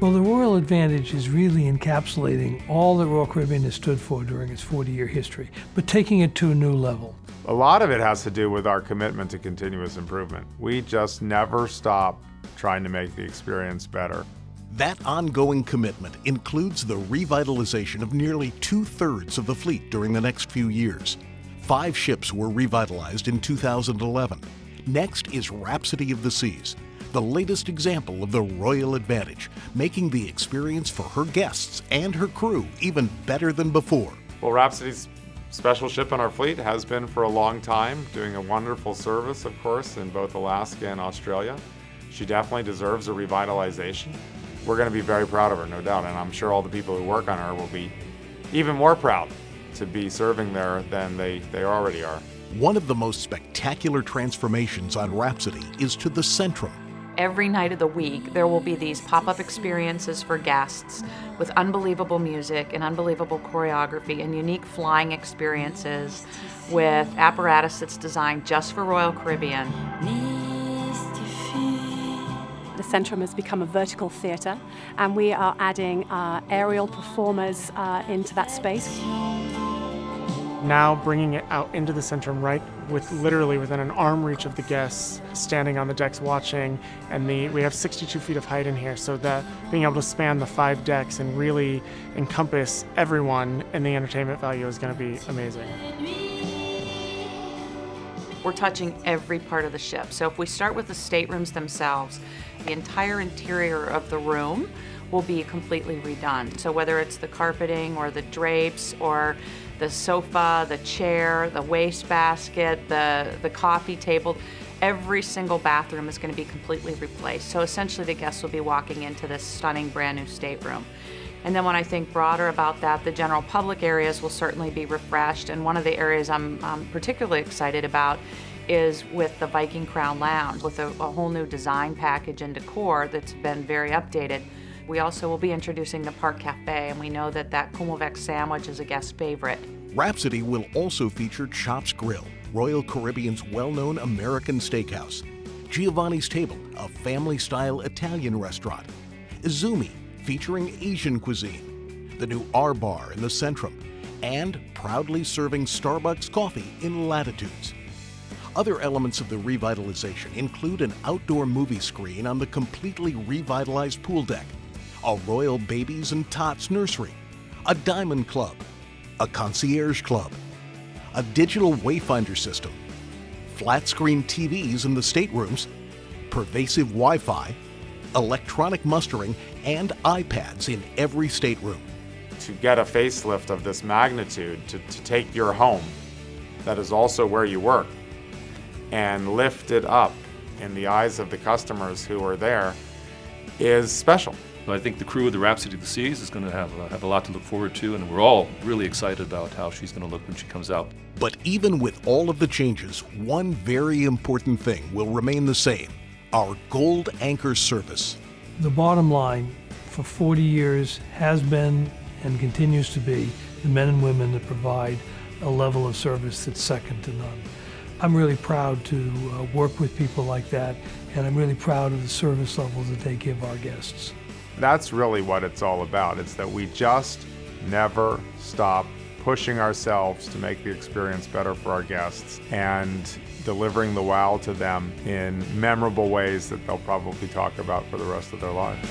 Well, the Royal Advantage is really encapsulating all that Royal Caribbean has stood for during its 40 year history, but taking it to a new level. A lot of it has to do with our commitment to continuous improvement. We just never stop trying to make the experience better. That ongoing commitment includes the revitalization of nearly two thirds of the fleet during the next few years. Five ships were revitalized in 2011. Next is Rhapsody of the Seas, the latest example of the Royal Advantage, making the experience for her guests and her crew even better than before. Well, Rhapsody's special ship in our fleet has been for a long time, doing a wonderful service, of course, in both Alaska and Australia. She definitely deserves a revitalization. We're going to be very proud of her, no doubt, and I'm sure all the people who work on her will be even more proud to be serving there than they, they already are. One of the most spectacular transformations on Rhapsody is to the Centrum. Every night of the week, there will be these pop up experiences for guests with unbelievable music and unbelievable choreography and unique flying experiences with apparatus that's designed just for Royal Caribbean. The Centrum has become a vertical theatre, and we are adding uh, aerial performers uh, into that space. Now bringing it out into the Centrum right with literally within an arm reach of the guests standing on the decks watching and the we have 62 feet of height in here so that being able to span the five decks and really encompass everyone and the entertainment value is going to be amazing. We're touching every part of the ship. So if we start with the staterooms themselves, the entire interior of the room will be completely redone. So whether it's the carpeting or the drapes or the sofa, the chair, the wastebasket, the, the coffee table, every single bathroom is going to be completely replaced. So essentially the guests will be walking into this stunning brand new stateroom. And then when I think broader about that, the general public areas will certainly be refreshed. And one of the areas I'm, I'm particularly excited about is with the Viking Crown Lounge with a, a whole new design package and decor that's been very updated. We also will be introducing the Park Cafe, and we know that that Kummelweck sandwich is a guest favorite. Rhapsody will also feature Chops Grill, Royal Caribbean's well known American steakhouse, Giovanni's Table, a family style Italian restaurant, Izumi, featuring Asian cuisine, the new R Bar in the Centrum, and proudly serving Starbucks coffee in Latitudes. Other elements of the revitalization include an outdoor movie screen on the completely revitalized pool deck, a Royal Babies and Tots nursery, a Diamond Club, a Concierge Club, a digital wayfinder system, flat screen TVs in the staterooms, pervasive Wi Fi, electronic mustering, and iPads in every stateroom. To get a facelift of this magnitude, to, to take your home, that is also where you work, and lift it up in the eyes of the customers who are there is special. I think the crew of the Rhapsody of the Seas is going to have, uh, have a lot to look forward to, and we're all really excited about how she's going to look when she comes out. But even with all of the changes, one very important thing will remain the same our gold anchor service. The bottom line for 40 years has been and continues to be the men and women that provide a level of service that's second to none. I'm really proud to uh, work with people like that, and I'm really proud of the service levels that they give our guests. That's really what it's all about. It's that we just never stop pushing ourselves to make the experience better for our guests and delivering the wow to them in memorable ways that they'll probably talk about for the rest of their lives.